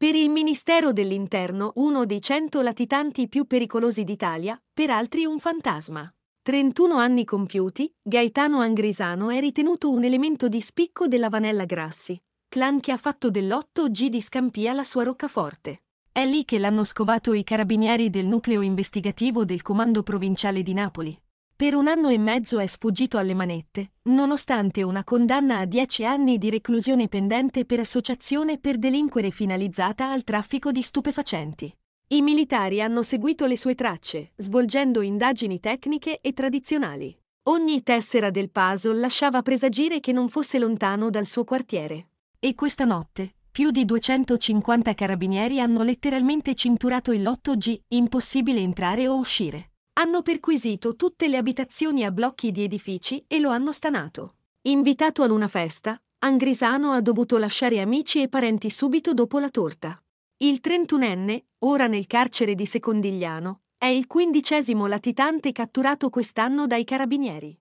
Per il Ministero dell'Interno uno dei 100 latitanti più pericolosi d'Italia, per altri un fantasma. 31 anni compiuti, Gaetano Angrisano è ritenuto un elemento di spicco della Vanella Grassi, clan che ha fatto dell'8G di Scampia la sua roccaforte. È lì che l'hanno scovato i carabinieri del nucleo investigativo del Comando Provinciale di Napoli. Per un anno e mezzo è sfuggito alle manette, nonostante una condanna a 10 anni di reclusione pendente per associazione per delinquere finalizzata al traffico di stupefacenti. I militari hanno seguito le sue tracce, svolgendo indagini tecniche e tradizionali. Ogni tessera del puzzle lasciava presagire che non fosse lontano dal suo quartiere. E questa notte, più di 250 carabinieri hanno letteralmente cinturato il lotto G, impossibile entrare o uscire. Hanno perquisito tutte le abitazioni a blocchi di edifici e lo hanno stanato. Invitato ad una festa, Angrisano ha dovuto lasciare amici e parenti subito dopo la torta. Il trentunenne, ora nel carcere di Secondigliano, è il quindicesimo latitante catturato quest'anno dai carabinieri.